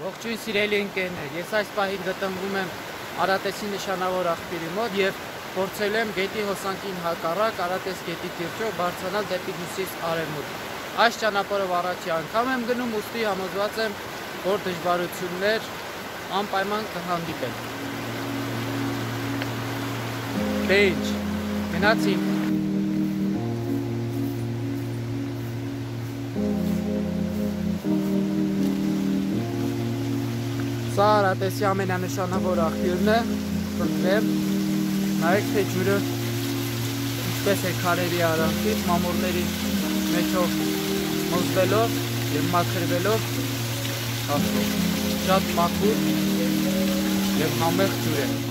Ողջույն սիրելի ընկերներ, ես այս պահին գտնվում եմ Արատեսի նշանավոր աղբյուրի մոտ եւ փորձել եմ գետի հոսանքին հակառակ Արատես գետի կիրճով բարձրանալ դեպի հյուսիս արևմուտք։ Այս ճանապարհով առաջի անգամ եմ գնում, ուստի համոզված եմ, որ դժվարություններ անպայման կհանդիպեն։ Դե ինչ, գնացինք Սա Արատեսի ամենանշանավոր աղբյուրն է, խնդրեմ, նայեք թե ջուրը ինչպես է քարերի արանքից մամորների մեջով մզվելով եւ մաքրվելով հասնում։ Շատ մաքուր եւ համեղ ջուր է։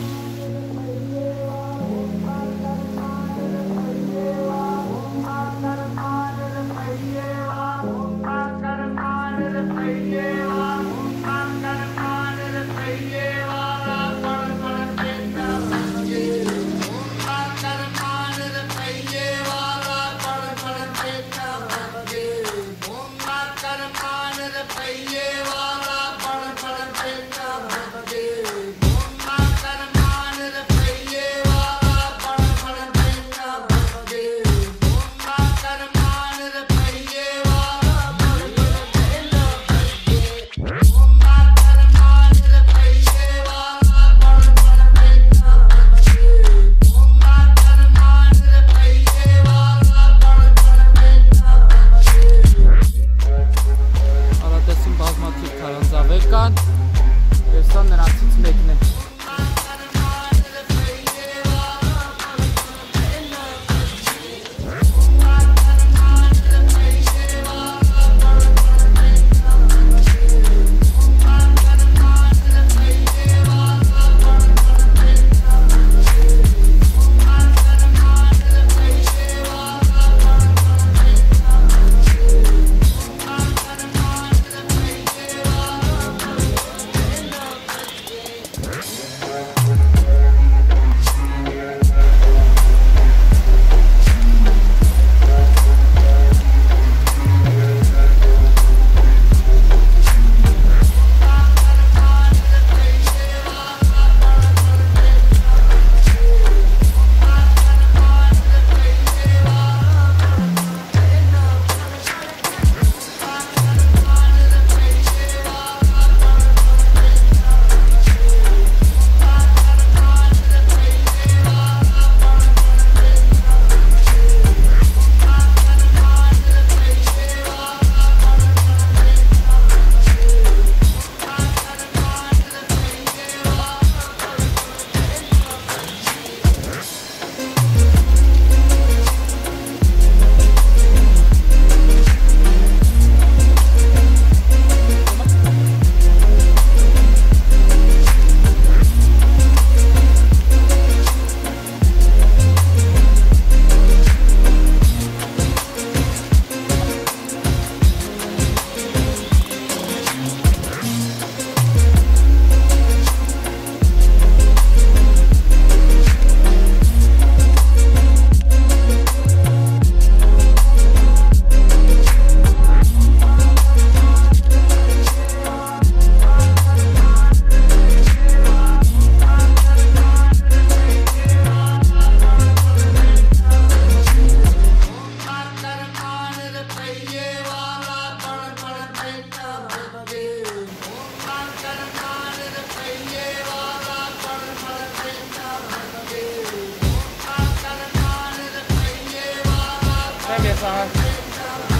կան եւ սա նրանցից մեկն է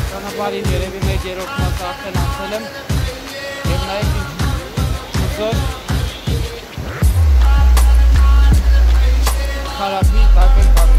ճանապարհին երևի 1/3 մասը արդեն անցել եմ եւ նայեք ինչ հուսով քարափի տակ եմ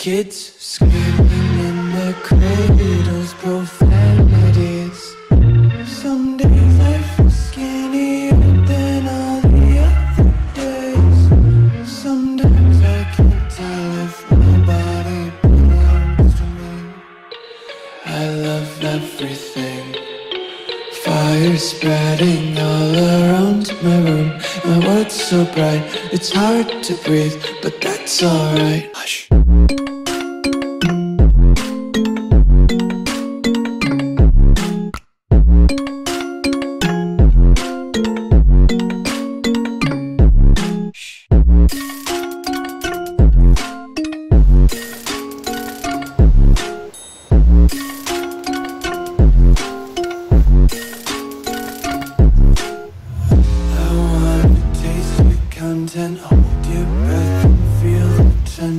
Kids screaming in their cradles, profanities. Some days I feel skinnier than all the other days. Sometimes I can't tell if my body belongs to me. I love everything. Fire spreading all around my room. My world's so bright, it's hard to breathe, but that's alright.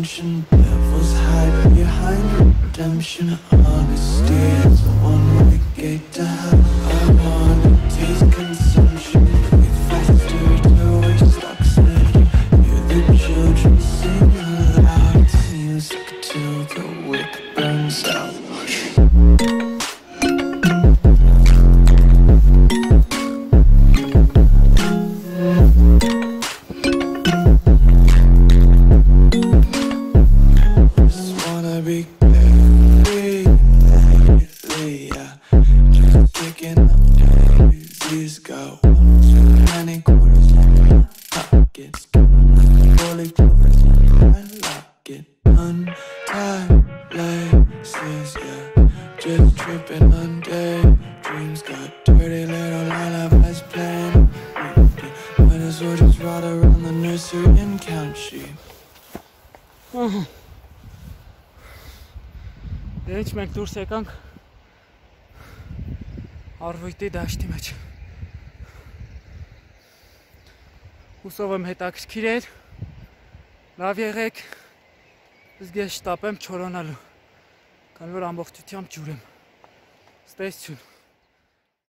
The. Devils hide behind redemption. Honesty Ինչ մենք դուրս եկանք Արվույտի դաշտի մեջ։ Հուսով եմ հետաքրքիր էր։ Լավ եղեք։ Իսկ ես շտապեմ չորանալու։ Քանի որ ամբողջությամբ ջուր եմ։ Ստեսություն։